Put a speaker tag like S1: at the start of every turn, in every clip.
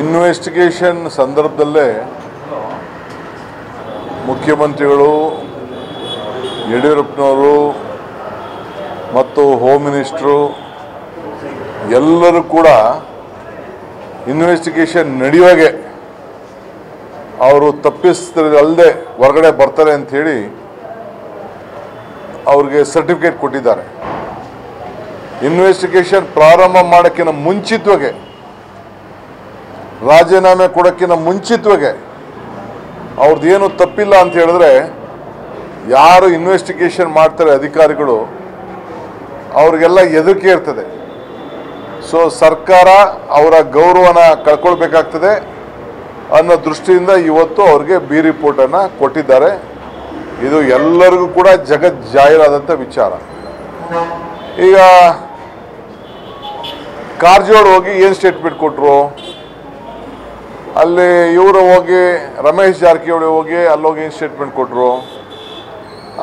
S1: Investigation ಸಂದರ್ಭದಲ್ಲೇ ಮುಖ್ಯಮಂತ್ರಿಗಳು, ಯಡಿಯೂರಪ್ಪನವರು ಮತ್ತು ಹೋಮ್ ಮಿನಿಸ್ಟ್ರು ಎಲ್ಲರೂ ಕೂಡ ಇನ್ವೆಸ್ಟಿಗೇಷನ್ ನಡೆಯುವಾಗೆ ಅವರು ತಪ್ಪಿಸ್ತಲ್ಲದೆ ಹೊರಗಡೆ ಬರ್ತಾರೆ ಅಂಥೇಳಿ ಅವ್ರಿಗೆ ಸರ್ಟಿಫಿಕೇಟ್ ಕೊಟ್ಟಿದ್ದಾರೆ. ಇನ್ವೆಸ್ಟಿಗೇಷನ್ ಪ್ರಾರಂಭ ಮಾಡೋಕ್ಕಿಂತ ಮುಂಚಿತವಾಗಿ ರಾಜೀನಾಮೆ ಕೊಡೋಕ್ಕಿಂತ ಮುಂಚಿತವಾಗಿ ಅವ್ರದ್ದು ಏನು ತಪ್ಪಿಲ್ಲ ಅಂತ ಹೇಳಿದ್ರೆ ಯಾರು ಇನ್ವೆಸ್ಟಿಗೇಷನ್ ಮಾಡ್ತಾರೆ ಅಧಿಕಾರಿಗಳು, ಅವ್ರಿಗೆಲ್ಲ ಹೆದರಿಕೆ ಇರ್ತದೆ. ಸೊ ಸರ್ಕಾರ ಅವರ ಗೌರವನ ಕಳ್ಕೊಳ್ಬೇಕಾಗ್ತದೆ ಅನ್ನೋ ದೃಷ್ಟಿಯಿಂದ ಇವತ್ತು ಅವ್ರಿಗೆ ಬಿ ರಿಪೋರ್ಟನ್ನು ಕೊಟ್ಟಿದ್ದಾರೆ. ಇದು ಎಲ್ಲರಿಗೂ ಕೂಡ ಜಗತ್ ಜಾಹೀರಾದಂಥ ವಿಚಾರ. ಈಗ, ಕಾರಜೋಳ ಹೋಗಿ ಏನು ಸ್ಟೇಟ್ಮೆಂಟ್ ಕೊಟ್ಟರು ಅಲ್ಲಿ ಇವರು ಹೋಗಿ, ರಮೇಶ್ ಜಾರಕಿಹೊಳಿ ಹೋಗಿ ಅಲ್ಲೋಗಿ ಹೋಗಿ ಸ್ಟೇಟ್ಮೆಂಟ್ ಕೊಟ್ಟರು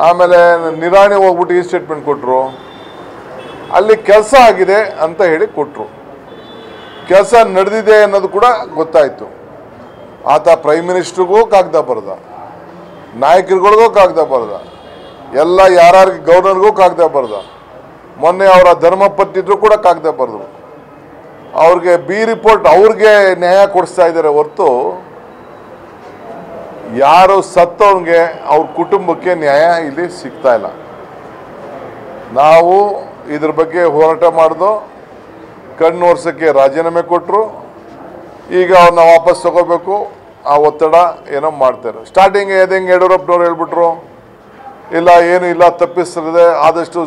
S1: ಆಮೇಲೆ ನಿರಾಣಿ ಹೋಗ್ಬಿಟ್ಟು ಈ ಸ್ಟೇಟ್ಮೆಂಟ್ ಕೊಟ್ಟರು ಅಲ್ಲಿ ಕೆಲಸ ಆಗಿದೆ ಅಂತ ಹೇಳಿ ಕೊಟ್ಟರು ಕೆಲಸ ನಡೆದಿದೆ ಅನ್ನೋದು ಕೂಡ ಗೊತ್ತಾಯಿತು. ಆತ ಪ್ರೈಮ್ ಮಿನಿಸ್ಟ್ರಿಗೂ ಕಾಗ್ದ ಬರೆದ. ನಾಯಕರುಗಳಿಗೂ ಕಾಗ್ದ ಬರೆದ. ಎಲ್ಲ ಯಾರ್ಯಾರಿಗೆ ಗವರ್ನರ್ಗೂ ಕಾಗ್ದ ಬರೆದ. ಮೊನ್ನೆ ಅವರ ಧರ್ಮಪತ್ನಿದ್ರು ಕೂಡ ಕಾಗ್ದ ಬರೆದ್ರು. ಅವ್ರಿಗೆ ಬಿ ರಿಪೋರ್ಟ್ ಅವ್ರಿಗೆ ನ್ಯಾಯ ಕೊಡಿಸ್ತಾ ಇದ್ದಾರೆ ಹೊರತು ಯಾರು ಸತ್ತವ್ರಿಗೆ ಅವ್ರ ಕುಟುಂಬಕ್ಕೆ ನ್ಯಾಯ ಇಲ್ಲಿ ಸಿಗ್ತಾ ಇಲ್ಲ. ನಾವು ಇದ್ರ ಬಗ್ಗೆ ಹೋರಾಟ ಮಾಡಿದು ಕಣ್ಣು ಒರ್ಸೋಕ್ಕೆ ರಾಜೀನಾಮೆ ಕೊಟ್ಟರು ಈಗ ಅವ್ರನ್ನ ವಾಪಸ್ ತಗೋಬೇಕು. ಆ ಒತ್ತಡ ಏನೋ ಮಾಡ್ತಾರೆ. ಸ್ಟಾರ್ಟಿಂಗ್ ಹೆಂಗೆ ಯಡಿಯೂರಪ್ಪನವ್ರು ಹೇಳ್ಬಿಟ್ರು, ಇಲ್ಲ, ಏನು ಇಲ್ಲ, ತಪ್ಪಿಸ್ತದೆ. ಆದಷ್ಟು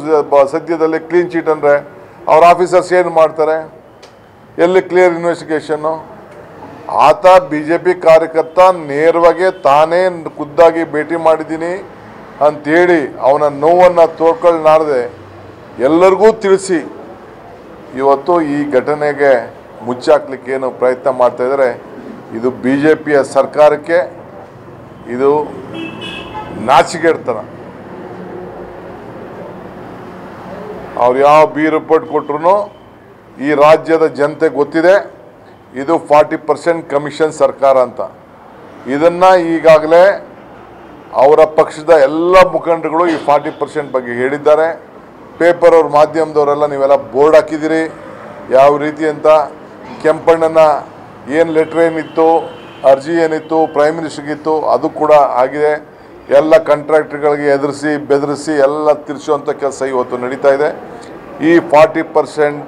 S1: ಸದ್ಯದಲ್ಲಿ ಕ್ಲೀನ್ ಚೀಟ್ ಅಂದರೆ ಅವ್ರ ಆಫೀಸರ್ಸ್ ಏನು ಮಾಡ್ತಾರೆ? ಎಲ್ಲಿ ಕ್ಲಿಯರ್ ಇನ್ವೆಸ್ಟಿಗೇಷನ್ನು ಆತ ಬಿ ಜೆ ಪಿ ಕಾರ್ಯಕರ್ತ ನೇರವಾಗಿ ತಾನೇ ಖುದ್ದಾಗಿ ಭೇಟಿ ಮಾಡಿದ್ದೀನಿ ಅಂಥೇಳಿ ಅವನ ನೋವನ್ನು ತೋರ್ಕೊಳ್ಳಾರ್ದೆ ಎಲ್ಲರಿಗೂ ತಿಳಿಸಿ. ಇವತ್ತು ಈ ಘಟನೆಗೆ ಮುಚ್ಚಾಕ್ಲಿಕ್ಕೆ ಏನು ಪ್ರಯತ್ನ ಮಾಡ್ತಾ ಇದ್ದಾರೆ ಇದು ಬಿ ಜೆ ಪಿಯ ಸರ್ಕಾರಕ್ಕೆ ಇದು ನಾಚಿಕೆಡ್ತನ ಅವ್ರು ಯಾವ ಬಿ ರಿಪೋರ್ಟ್ ಕೊಟ್ರು ಈ ರಾಜ್ಯದ ಜನತೆ ಗೊತ್ತಿದೆ, ಇದು ಫಾರ್ಟಿ ಪರ್ಸೆಂಟ್ ಕಮಿಷನ್ ಸರ್ಕಾರ ಅಂತ. ಇದನ್ನು ಈಗಾಗಲೇ ಅವರ ಪಕ್ಷದ ಎಲ್ಲ ಮುಖಂಡರುಗಳು ಈ ಫಾರ್ಟಿ ಪರ್ಸೆಂಟ್ ಬಗ್ಗೆ ಹೇಳಿದ್ದಾರೆ. ಪೇಪರ್ ಅವ್ರ ಮಾಧ್ಯಮದವರೆಲ್ಲ ನೀವೆಲ್ಲ ಬೋರ್ಡ್ ಹಾಕಿದ್ದೀರಿ. ಯಾವ ರೀತಿ ಅಂತ ಕೆಂಪಣ್ಣನ ಏನು ಲೆಟ್ರ್ ಏನಿತ್ತು, ಅರ್ಜಿ ಏನಿತ್ತು, ಪ್ರೈಮ್ ಮಿನಿಸ್ಟರ್ಗಿತ್ತು, ಅದು ಕೂಡ ಆಗಿದೆ. ಎಲ್ಲ ಕಾಂಟ್ರಾಕ್ಟ್ರ್ಗಳಿಗೆ ಎದುರಿಸಿ, ಬೆದರಿಸಿ ಎಲ್ಲ ತಿರ್ಸುವಂಥ ಕೆಲಸ ಇವತ್ತು ನಡೀತಾ ಇದೆ. ಈ ಫಾರ್ಟಿ ಪರ್ಸೆಂಟ್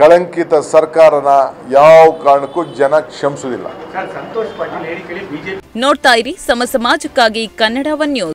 S1: ಕಳಂಕಿತ ಸರ್ಕಾರನ ಯಾವ ಕಾರಣಕ್ಕೂ ಜನ ಕ್ಷಮಿಸುವುದಿಲ್ಲ.
S2: ಸರ್ ಸಂತೋಷ್ ಪಾಟೀಲ್ ಹೇಳಿಕೆಳಿ ಬಿಜೆಪಿ
S3: ನೋಡ್ತಾ ಇರಿ ಸಮ ಸಮಾಜಕ್ಕಾಗಿ ಕನ್ನಡ ಒನ್ ನ್ಯೂಸ್